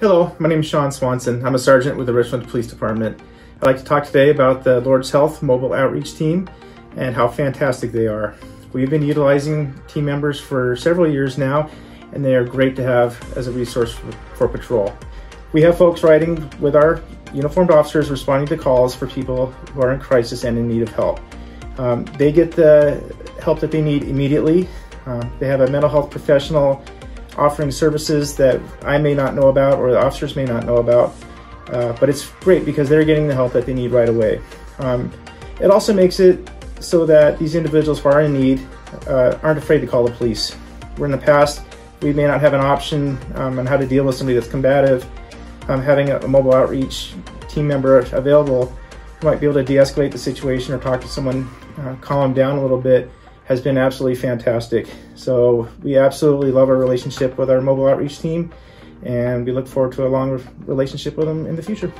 Hello, my name is Shawn Swanson. I'm a sergeant with the Richland Police Department. I'd like to talk today about the Lourdes Health Mobile Outreach Team and how fantastic they are. We've been utilizing team members for several years now, and they are great to have as a resource for, for patrol. We have folks riding with our uniformed officers responding to calls for people who are in crisis and in need of help. Um, they get the help that they need immediately. Uh, they have a mental health professional offering services that I may not know about or the officers may not know about. Uh, but it's great because they're getting the help that they need right away. Um, it also makes it so that these individuals who are in need uh, aren't afraid to call the police. Where in the past, we may not have an option um, on how to deal with somebody that's combative. Um, having a, mobile outreach team member available might be able to de-escalate the situation or talk to someone, uh, calm them down a little bit, has been absolutely fantastic. So we absolutely love our relationship with our mobile outreach team and we look forward to a long relationship with them in the future.